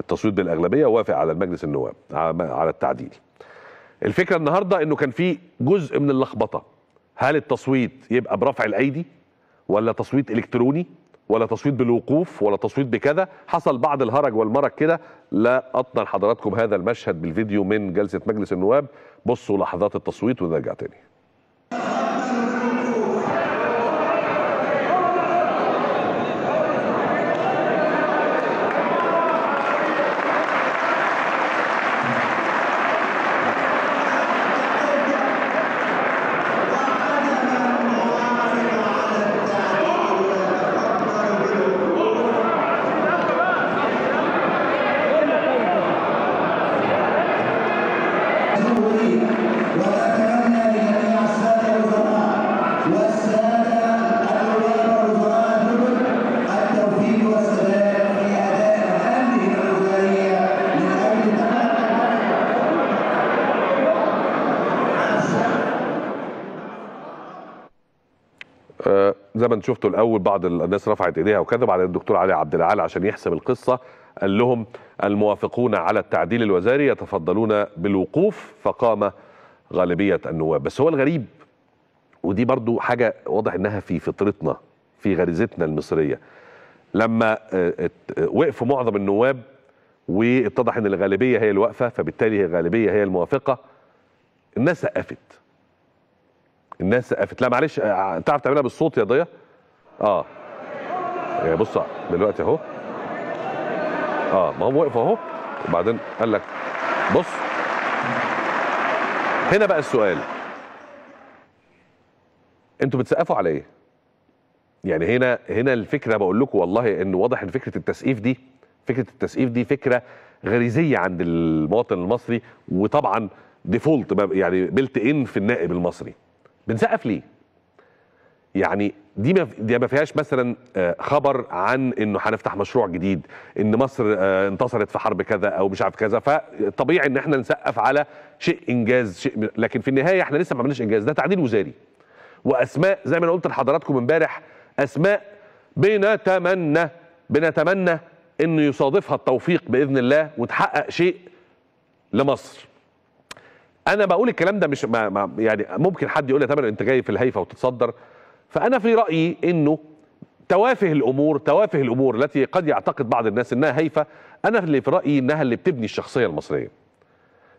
التصويت بالأغلبية وافق على المجلس النواب على التعديل. الفكرة النهارده إنه كان في جزء من اللخبطة. هل التصويت يبقى برفع الأيدي ولا تصويت إلكتروني ولا تصويت بالوقوف ولا تصويت بكذا؟ حصل بعض الهرج والمرج كده. لا اطنى لحضراتكم هذا المشهد بالفيديو من جلسة مجلس النواب. بصوا لحظات التصويت ونرجع تاني. زي ما أنتم شفتوا الأول بعض الناس رفعت إيديها وكذا بعدين الدكتور علي عبد العال عشان يحسم القصة. قال لهم الموافقون على التعديل الوزاري يتفضلون بالوقوف فقام غالبية النواب. بس هو الغريب ودي برضو حاجة واضح إنها في فطرتنا في غريزتنا المصرية. لما وقفوا معظم النواب واتضح إن الغالبية هي الواقفه فبالتالي الغالبية هي الموافقة الناس سقفت. الناس سقفت لا معلش تعرف تعملها بالصوت يا ضيا؟ آه. بص دلوقتي أهو. آه ما هو وقف أهو. وبعدين قال لك بص. هنا بقى السؤال. أنتوا بتسقفوا على إيه؟ يعني هنا هنا الفكرة بقول لكم والله إن واضح إن فكرة التسقيف دي فكرة التسقيف دي فكرة غريزية عند المواطن المصري وطبعا ديفولت يعني بلت ان في النائب المصري. بنسقف ليه؟ يعني دي ما دي ما فيهاش مثلا خبر عن إنه هنفتح مشروع جديد إن مصر انتصرت في حرب كذا أو مش عارف كذا فطبيعي إن إحنا نسقف على شيء إنجاز شيء لكن في النهاية إحنا لسه ما عملناش إنجاز. ده تعديل وزاري. وأسماء زي ما أنا قلت لحضراتكم إمبارح أسماء بنتمنى بنتمنى إنه يصادفها التوفيق بإذن الله وتحقق شيء لمصر. أنا بقول الكلام ده مش ما ما يعني ممكن حد يقول لي تامر أنت جاي في الهيفا وتتصدر. فأنا في رأيي إنه توافه الأمور توافه الأمور التي قد يعتقد بعض الناس إنها هيفا أنا اللي في رأيي إنها اللي بتبني الشخصية المصرية.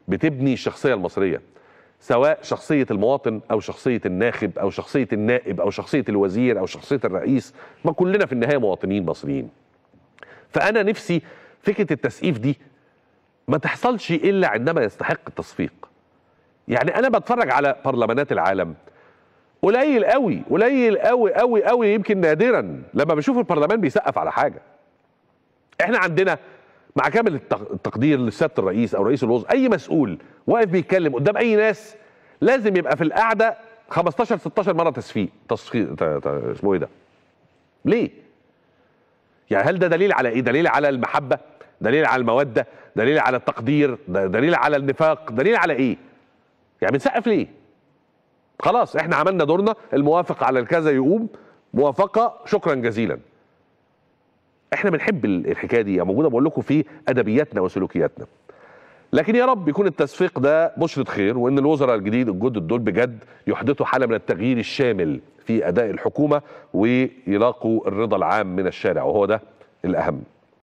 بتبني الشخصية المصرية سواء شخصية المواطن أو شخصية الناخب أو شخصية النائب أو شخصية الوزير أو شخصية الرئيس. ما كلنا في النهاية مواطنين مصريين. فأنا نفسي فكرة التسقيف دي ما تحصلش إلا عندما يستحق التصفيق. يعني أنا بتفرج على برلمانات العالم. قليل قوي قليل قوي قوي قوي يمكن نادرا لما بشوف البرلمان بيسقف على حاجة. إحنا عندنا مع كامل التقدير لسيادة الرئيس أو رئيس الوزراء أي مسؤول واقف بيتكلم قدام أي ناس لازم يبقى في القعدة 15 16 مرة تصفيق تصفيق اسمه إيه ده؟ ليه؟ يعني هل ده دليل على إيه؟ دليل على المحبة؟ دليل على المودة؟ دليل على التقدير؟ دليل على النفاق؟ دليل على إيه؟ يعني بنسقف ليه؟ خلاص إحنا عملنا دورنا الموافق على الكذا يقوم موافقة شكرا جزيلا. إحنا بنحب الحكاية دي موجودة بقول لكم في أدبياتنا وسلوكياتنا. لكن يا رب يكون التصفيق ده بشرة خير وإن الوزراء الجديد الجدد دول بجد يحدثوا حالة من التغيير الشامل في أداء الحكومة ويلاقوا الرضا العام من الشارع. وهو ده الأهم.